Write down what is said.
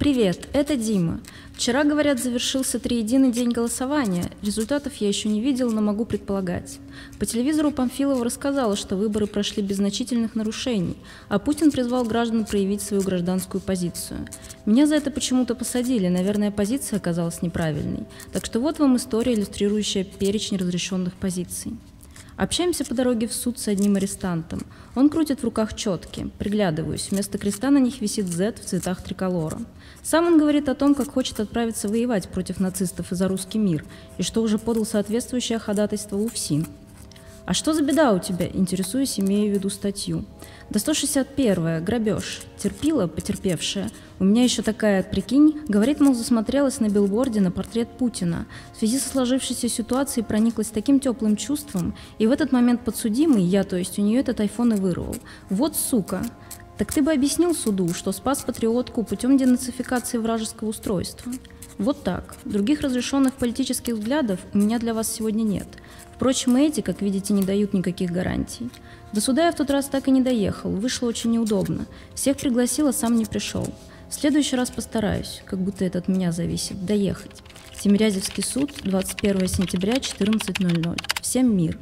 Привет, это Дима. Вчера, говорят, завершился триединый день голосования. Результатов я еще не видел, но могу предполагать. По телевизору Памфилова рассказала, что выборы прошли без значительных нарушений, а Путин призвал граждан проявить свою гражданскую позицию. Меня за это почему-то посадили, наверное, позиция оказалась неправильной. Так что вот вам история, иллюстрирующая перечень разрешенных позиций. Общаемся по дороге в суд с одним арестантом. Он крутит в руках четки. Приглядываюсь. Вместо креста на них висит Z в цветах триколора. Сам он говорит о том, как хочет отправиться воевать против нацистов и за русский мир, и что уже подал соответствующее ходатайство в УФСИН. «А что за беда у тебя?» – интересуюсь, имея в виду статью. «Да 161-я, грабеж. Терпила, потерпевшая. У меня еще такая, прикинь, говорит, мол, засмотрелась на билборде на портрет Путина. В связи со сложившейся ситуацией прониклась таким теплым чувством, и в этот момент подсудимый, я, то есть у нее этот айфон и вырвал. Вот сука!» Так ты бы объяснил суду, что спас патриотку путем денацификации вражеского устройства. Вот так. Других разрешенных политических взглядов у меня для вас сегодня нет. Впрочем, эти, как видите, не дают никаких гарантий. До суда я в тот раз так и не доехал, вышло очень неудобно. Всех пригласил, а сам не пришел. В следующий раз постараюсь, как будто это от меня зависит, доехать. Тимирязевский суд, 21 сентября, 14.00. Всем мир.